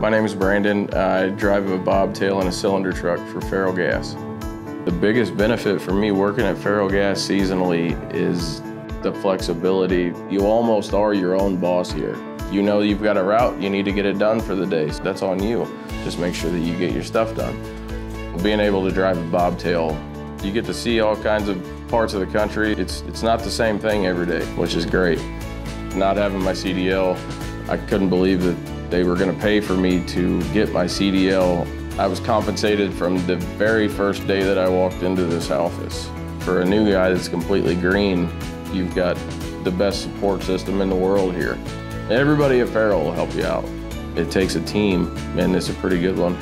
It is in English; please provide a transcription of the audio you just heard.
My name is Brandon. I drive a bobtail and a cylinder truck for Ferrellgas. The biggest benefit for me working at Ferrellgas seasonally is the flexibility. You almost are your own boss here. You know you've got a route, you need to get it done for the day. So that's on you. Just make sure that you get your stuff done. Being able to drive a bobtail, you get to see all kinds of parts of the country. It's, it's not the same thing every day, which is great. Not having my CDL, I couldn't believe that they were going to pay for me to get my CDL. I was compensated from the very first day that I walked into this office. For a new guy that's completely green, you've got the best support system in the world here. Everybody at Ferrell will help you out. It takes a team, and it's a pretty good one.